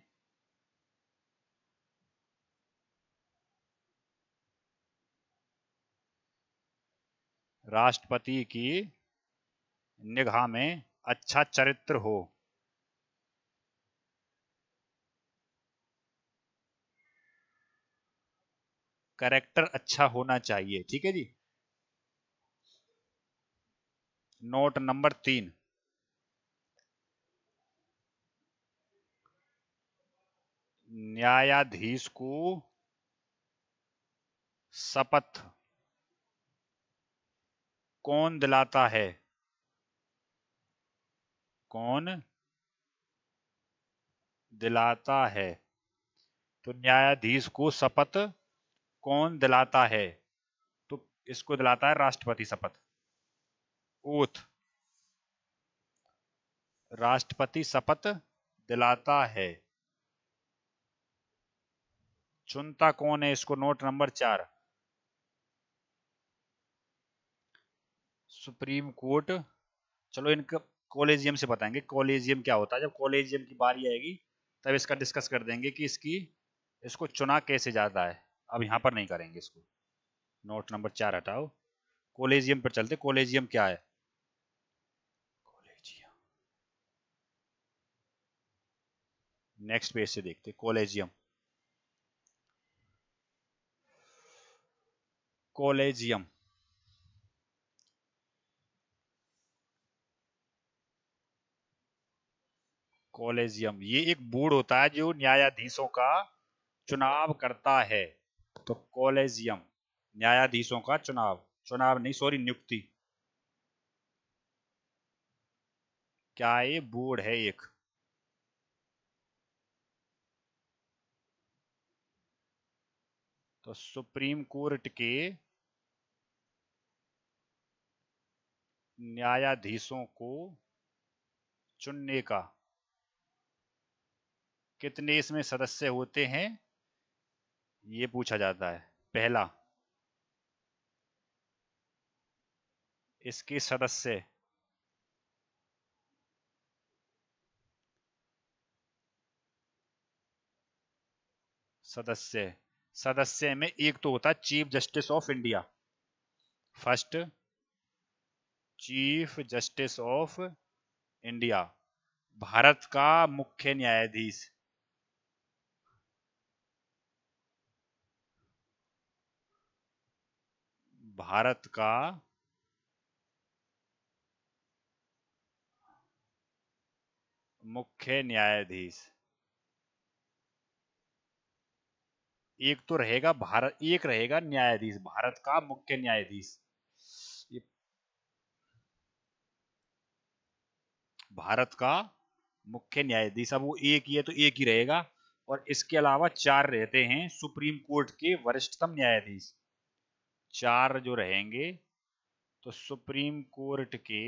राष्ट्रपति की निगाह में अच्छा चरित्र हो। करेक्टर अच्छा होना चाहिए, ठीक है जी? नोट नंबर तीन. न्यायाधीश को शपथ कौन दिलाता है? कौन दिलाता है? तो न्यायाधीश को शपथ कौन दिलाता है? तो इसको दिलाता है राष्ट्रपति शपथ। ओथ। राष्ट्रपति शपथ दिलाता है। चुनता कौन है इसको? नोट नंबर चार। Supreme court. चलो इनका, कॉलेजियम से बताएँगे। कॉलेजियम क्या होता है? जब कॉलेजियम की बारी आएगी, तब इसका डिस्कस कर देंगे कि इसकी, इसको चुना कैसे जाता है। अब यहाँ पर नहीं करेंगे इसको। नोट नंबर चार हटाओ। कोलेजियम पर चलते। कोलेजियम क्या है? कॉलेजियम नेक्स्ट पेज से देखते। कॉलेजियम कोलेजियम कॉलेजियम ये एक बोर्ड होता है जो न्यायाधीशों का चुनाव करता है। तो कॉलेजियम, न्यायाधीशों का चुनाव। चुनाव नहीं सॉरी नियुक्ति। क्या ये बोर्ड है एक? तो सुप्रीम कोर्ट के न्यायाधीशों को चुनने का कितने इसमें सदस्य होते हैं? ये पूछा जाता है। पहला, इसके सदस्य। सदस्य। सदस्य में एक तो होता है chief justice of India. First, chief justice of India. Bharat का मुख्य न्यायाधीश। भारत का मुख्य न्यायाधीश। एक तो रहेगा भारत, एक रहेगा न्यायाधीश, भारत का मुख्य न्यायाधीश। भारत का मुख्य न्यायाधीश, अब वो एक ही है तो एक ही रहेगा। और इसके अलावा चार रहते हैं, सुप्रीम कोर्ट के वरिष्ठतम न्यायाधीश। चार जो रहेंगे तो सुप्रीम कोर्ट के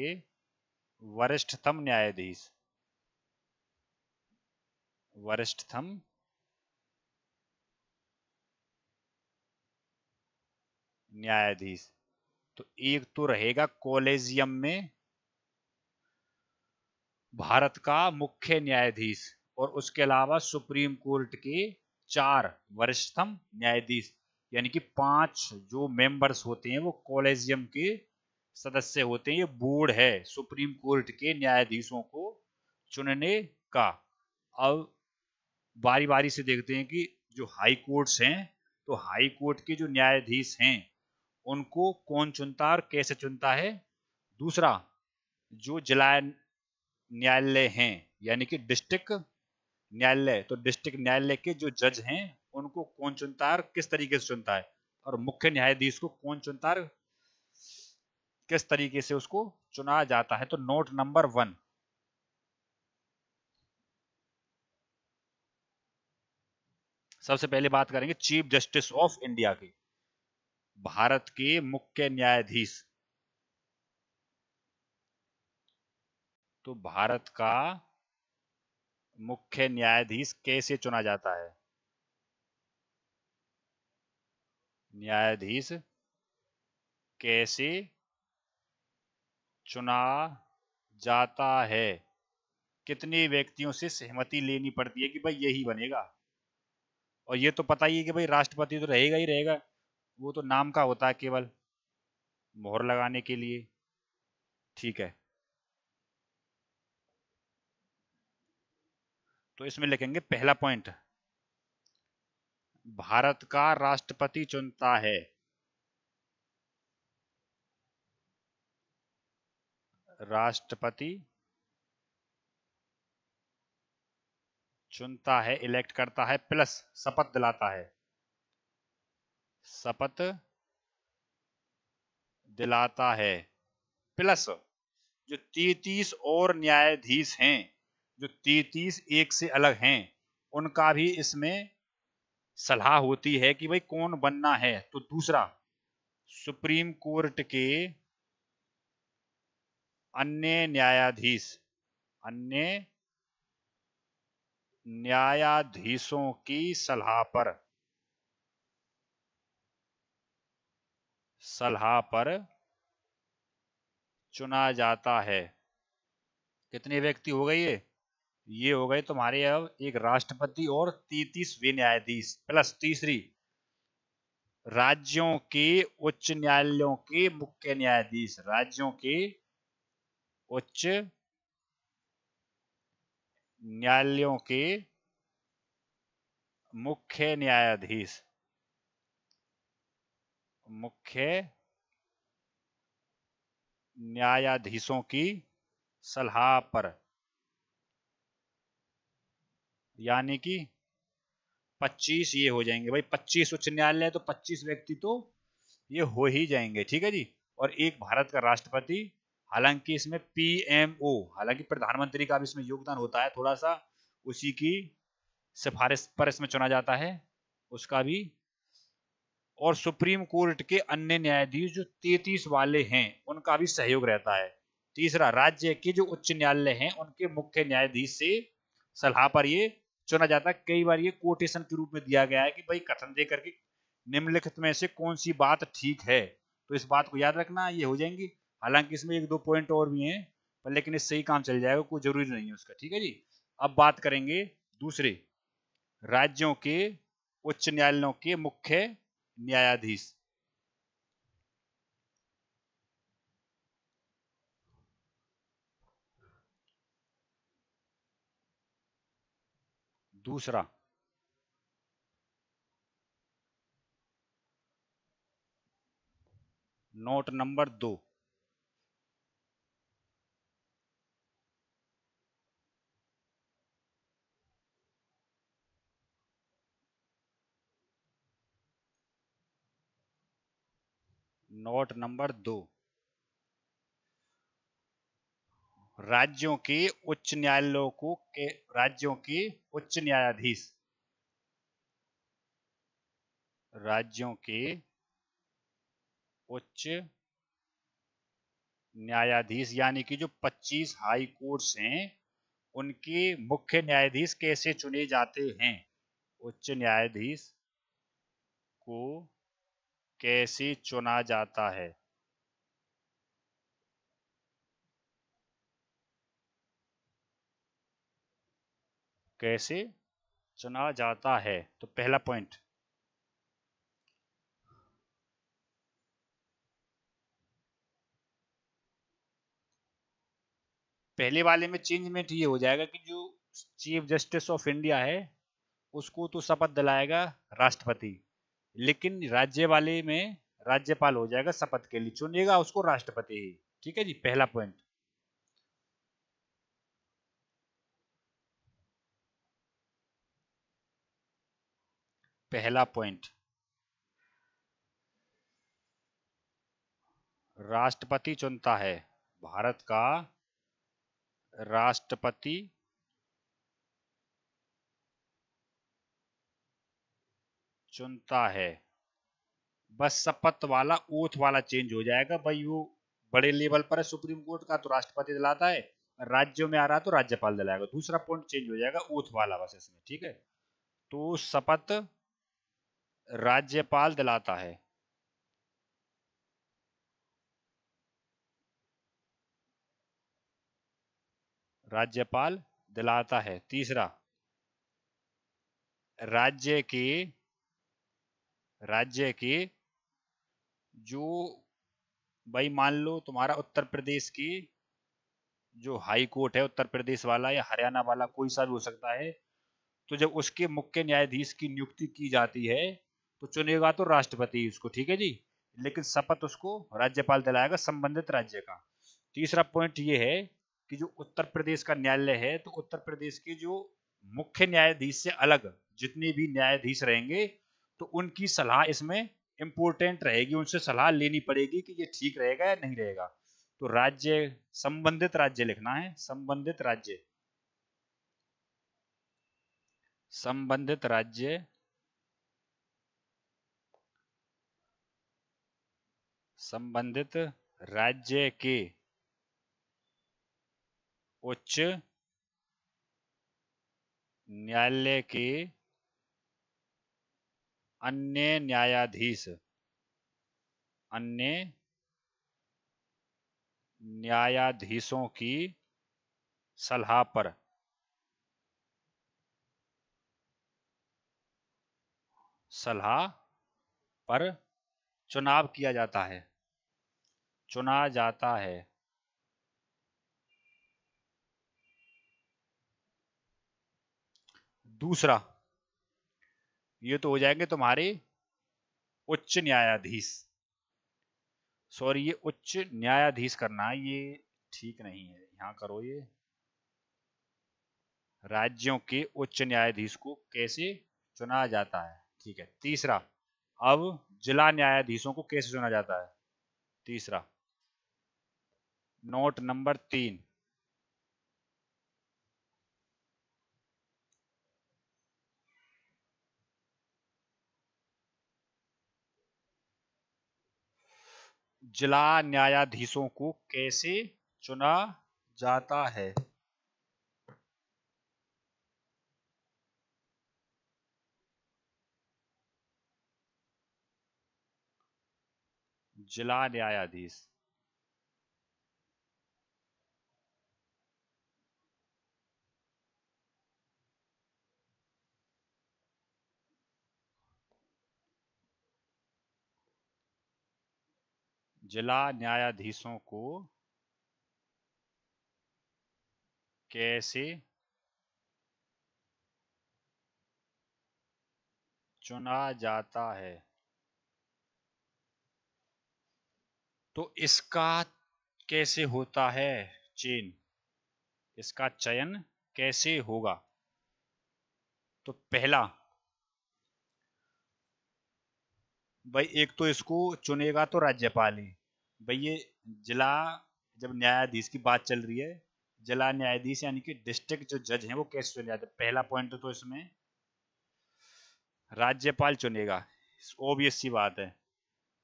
वरिष्ठतम न्यायाधीश वरिष्ठतम न्यायाधीश तो एक तो रहेगा कॉलेजियम में भारत का मुख्य न्यायाधीश और उसके अलावा सुप्रीम कोर्ट के चार वरिष्ठतम न्यायाधीश। यानी कि पाँच जो मेंबर्स होते हैं, वो कॉलेजियम के सदस्य होते हैं। ये बोर्ड है, सुप्रीम कोर्ट के न्यायाधीशों को चुनने का। अब बारी बारी से देखते हैं कि जो हाई कोर्ट्स हैं तो हाई कोर्ट के जो न्यायाधीश हैं, उनको कौन चुनता और कैसे चुनता है? दूसरा, जो जिला न्यायालय हैं, यानी कि डिस्ट्रिक्ट न्यायालय तो डिस्ट्रिक्ट न्यायालय के जो जज हैं उनको कौन चुनता है किस तरीके से चुनता है? और मुख्य न्यायाधीश को कौन चुनता है? किस तरीके से उसको चुना जाता है? तो नोट नंबर वन। सबसे पहले बात करेंगे चीफ जस्टिस ऑफ़ इंडिया की। भारत के मुख्य न्यायाधीश। तो भारत का मुख्य न्यायाधीश कैसे चुना जाता है? न्यायाधीश कैसे चुना जाता है? कितने व्यक्तियों से सहमति लेनी पड़ती है कि भाई यही बनेगा? और ये तो पता ही है कि भाई राष्ट्रपति तो रहेगा ही रहेगा। वो तो नाम का होता है केवल मोहर लगाने के लिए। ठीक है। तो इसमें लिखेंगे पहला पॉइंट। भारत का राष्ट्रपति चुनता है। राष्ट्रपति चुनता है, इलेक्ट करता है, प्लस शपथ दिलाता है। शपथ दिलाता है, प्लस जो तैतीस और न्यायाधीश हैं, जो तैतीस एक से अलग हैं, उनका भी इसमें सलाह होती है कि भाई कौन बनना है? तो दूसरा, सुप्रीम कोर्ट के अन्य न्यायाधीश, अन्य न्यायाधीशों की सलाह पर सलाह पर चुना जाता है। कितने व्यक्ति हो गए ये? ये हो गए तुम्हारे अब एक राष्ट्रपति और वे न्यायाधीश प्लस तीसरी राज्यों के उच्च न्यायालयों के मुख्य न्यायाधीश, राज्यों के उच्च न्यायालयों के मुख्य न्यायाधीश, मुख्य न्यायाधीशों की सलाह पर। यानी कि 25 ये हो जाएँगे। भाई 25 उच्च न्यायालय तो 25 व्यक्ति तो ये हो ही जाएँगे, ठीक है जी? और एक भारत का राष्ट्रपति, हालाँकि इसमें पीएमओ हालाँकि प्रधानमंत्री का भी इसमें योगदान होता है थोड़ा सा उसी की सिफारिश पर इसमें चुना जाता है, उसका भी। और सुप्रीम कोर्ट के अन्य न्यायाधीश जो तैतीस वाले हैं, उनका भी सहयोग रहता है। तीसरा, राज्य के जो उच्च न्यायालय हैं, उनके मुख्य न्यायाधीश से सलाह पर ये चुना जाता है। कई बार ये कोटेशन के रूप में दिया गया है कि भाई कथन दे करके निम्नलिखित में से कौन सी बात ठीक है? तो इस बात को याद रखना, ये हो जाएँगी। हालाँकि इसमें एक दो पॉइंट और भी हैं, पर लेकिन इससे ही काम चल जाएगा, कोई ज़रूरी नहीं है उसका, ठीक है जी? अब बात करेंगे दूसरे, राज्यों के उच्च न्यायालयों के मुख्य न्यायाधीश। दूसरा। नोट नंबर दो। नोट नंबर दो। राज्यों के उच्च न्यायालयों को के राज्यों के उच्च न्यायाधीश। राज्यों के उच्च न्यायाधीश, यानी कि जो 25 हाई कोर्ट्स हैं, उनके मुख्य न्यायाधीश कैसे चुने जाते हैं? उच्च न्यायाधीश को कैसे चुना जाता है? कैसे चुना जाता है? तो पहला पॉइंट पहले वाले में चेंजमेंट ये हो जाएगा कि जो चीफ जस्टिस ऑफ़ इंडिया है, उसको तो शपथ दिलाएगा राष्ट्रपति, लेकिन राज्य वाले में राज्यपाल हो जाएगा शपथ के लिए, चुनेगा उसको राष्ट्रपति ही। ठीक है जी? पहला पॉइंट पहला पॉइंट राष्ट्रपति चुनता है। भारत का राष्ट्रपति चुनता है। बस शपथ वाला ओथ वाला चेंज हो जाएगा। भाई वो बड़े लेवल पर है, सुप्रीम कोर्ट का तो राष्ट्रपति दिलाता है। राज्यों में आ रहा तो राज्यपाल दिलाएगा। दूसरा पॉइंट चेंज हो जाएगा ओथ वाला बस इसमें, ठीक है? तो शपथ राज्यपाल दिलाता है। राज्यपाल दिलाता है। तीसरा, राज्य के राज्य के जो, भाई मान लो तुम्हारा उत्तर प्रदेश की जो हाई कोर्ट है, उत्तर प्रदेश वाला या हरियाणा वाला, कोई सा भी हो सकता है तो जब उसके मुख्य न्यायाधीश की नियुक्ति की जाती है तो चुनेगा तो राष्ट्रपति उसको, ठीक है जी? लेकिन शपथ उसको राज्यपाल दिलाएगा, संबंधित राज्य का। तीसरा पॉइंट ये है कि जो उत्तर प्रदेश का न्यायालय है तो उत्तर प्रदेश के जो मुख्य न्यायाधीश से अलग जितने भी न्यायाधीश रहेंगे तो उनकी सलाह इसमें इंपोर्टेंट रहेगी। उनसे सलाह लेनी पड़ेगी कि ये ठीक रहेगा या नहीं रहेगा। तो राज्य, संबंधित राज्य लिखना है, संबंधित राज्य। संबंधित राज्य संबंधित राज्य के उच्च न्यायालय के अन्य न्यायाधीश, अन्य न्यायाधीशों की सलाह पर। सलाह पर चुनाव किया जाता है। चुना जाता है। दूसरा, ये तो हो जाएँगे तुम्हारे उच्च न्यायाधीश। सॉरी ये उच्च न्यायाधीश करना, ये ठीक नहीं है। यहाँ करो ये। राज्यों के उच्च न्यायाधीश को कैसे चुना जाता है? ठीक है, तीसरा, अब जिला न्यायाधीशों को कैसे चुना जाता है? तीसरा नोट नंबर तीन। जिला न्यायाधीशों को कैसे चुना जाता है? जिला न्यायाधीश। जिला न्यायाधीशों को कैसे चुना जाता है? तो इसका कैसे होता है चेन इसका चयन कैसे होगा? तो पहला, भाई एक तो इसको चुनेगा तो राज्यपाल ही। भाई ये जिला जब न्यायाधीश की बात चल रही है, जिला न्यायाधीश यानी कि डिस्ट्रिक्ट जो जज हैं वो कैसे चुने जाते पहला पॉइंट तो इसमें राज्यपाल चुनेगा। ओबियस सी बात है।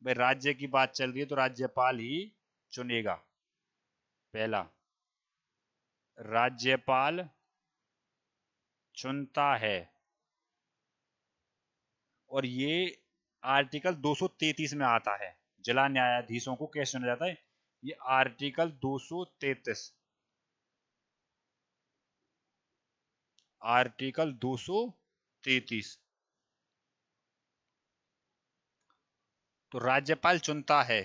भाई राज्य की बात चल रही है तो राज्यपाल ही चुनेगा। पहला, राज्यपाल चुनता है। और ये आर्टिकल 233 में आता है। जिला न्यायाधीशों को कैसे चुना जाता है। ये आर्टिकल 233 आर्टिकल 233 तो राज्यपाल चुनता है।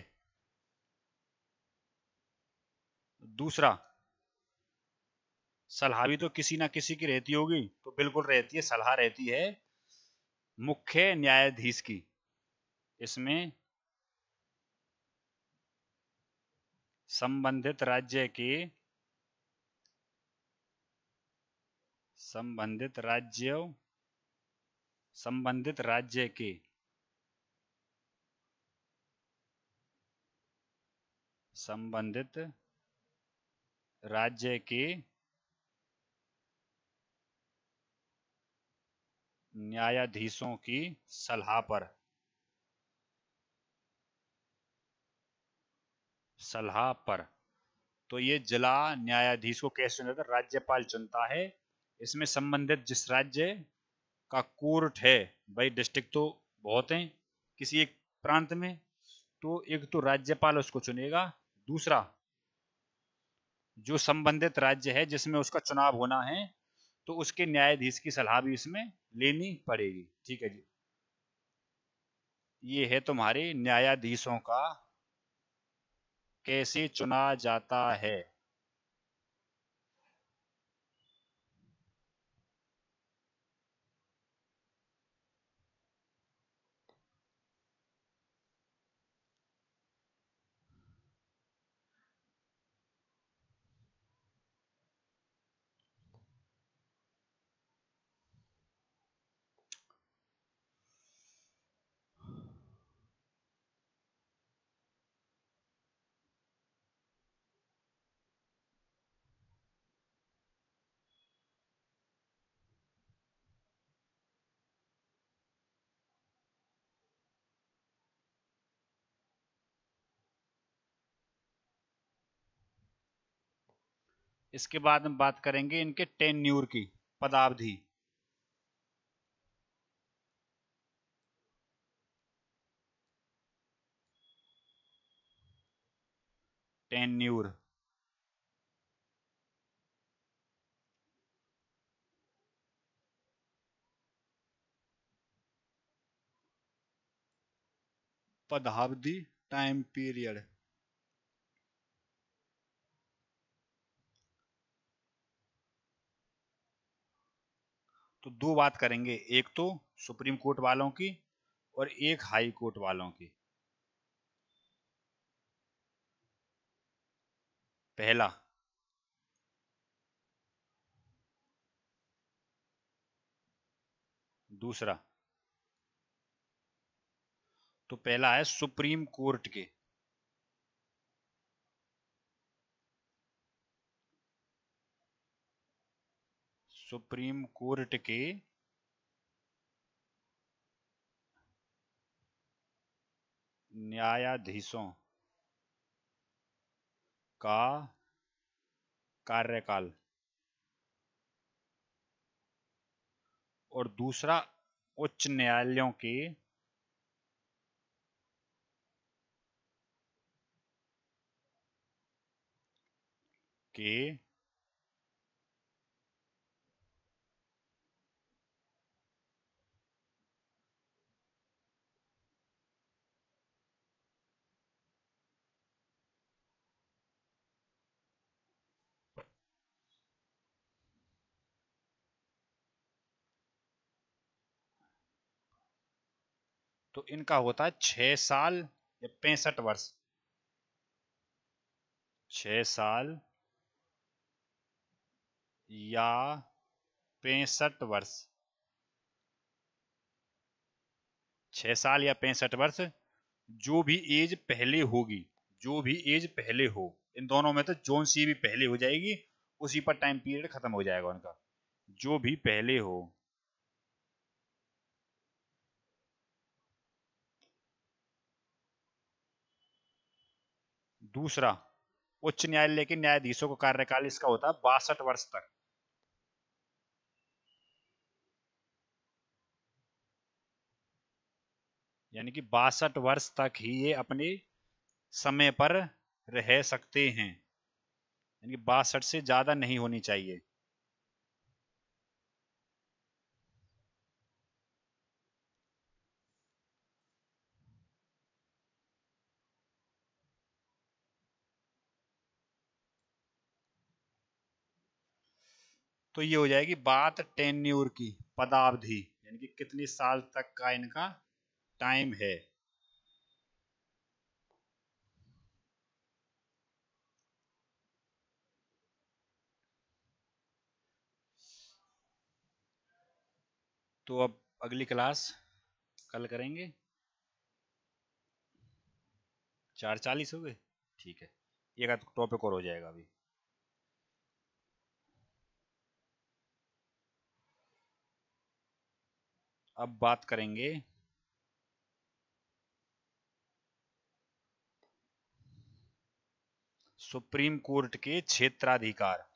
दूसरा, सलाह भी तो किसी ना किसी की रहती होगी तो बिल्कुल रहती है, सलाह रहती है मुख्य न्यायाधीश की। इसमें संबंधित राज्य की संबंधित राज्यों, संबंधित राज्य के संबंधित राज्य के न्यायाधीशों की सलाह पर। सलाह पर। तो ये जिला न्यायाधीश को कैसे चुनता है राज्यपाल चुनता है। इसमें संबंधित जिस राज्य का कोर्ट है, भाई डिस्ट्रिक्ट तो बहुत हैं, किसी एक प्रांत में तो एक तो राज्यपाल उसको चुनेगा। दूसरा, जो संबंधित राज्य है, जिसमें उसका चुनाव होना है तो उसके न्यायाधीश की सलाह भी इसमें लेनी पड़ेगी। ठीक है जी। ये है तुम्हारे न्यायाधीशों का कैसे चुना जाता है? इसके बाद हम बात करेंगे इनके टेन्यूर की पदावधि। टेन्यूर। पदावधि टाइम पीरियड। तो दो बात करेंगे, एक तो सुप्रीम कोर्ट वालों की और एक हाई कोर्ट वालों की। पहला, दूसरा तो पहला है सुप्रीम कोर्ट के। सुप्रीम कोर्ट के न्यायाधीशों का कार्यकाल। और दूसरा उच्च न्यायालयों के के तो इनका होता है छह साल या पैंसठ वर्ष। छ साल या पैंसठ वर्ष। छह साल या पैंसठ वर्ष, जो भी एज पहले होगी, जो भी एज पहले हो, इन दोनों में तो जोन सी भी पहले हो जाएगी, उसी पर टाइम पीरियड खत्म हो जाएगा उनका। जो भी पहले हो दूसरा उच्च न्यायालय के न्यायाधीशों का कार्यकाल इसका होता है बासठ वर्ष तक। यानी कि बासठ वर्ष तक ही ये अपने समय पर रह सकते हैं। यानी कि बासठ से ज़्यादा नहीं होनी चाहिए। तो ये हो जाएगी बात टेन्यूर की, पदावधि, यानी कि कितने साल तक का इनका टाइम है। तो अब अगली क्लास कल करेंगे। चार चालीस हो गए? ठीक है। एक टॉपिक और हो जाएगा अभी। अब बात करेंगे। सुप्रीम कोर्ट के क्षेत्राधिकार।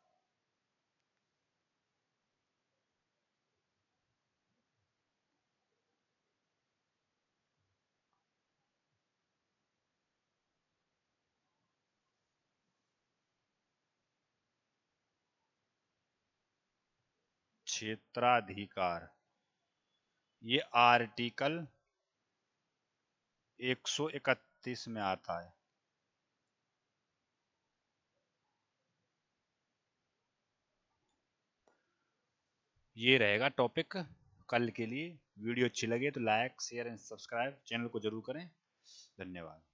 क्षेत्राधिकार। ये आर्टिकल 131 में आता है। ये रहेगा टॉपिक कल के लिए। वीडियो अच्छी लगे तो like share and subscribe channel को ज़रूर करें। धन्यवाद।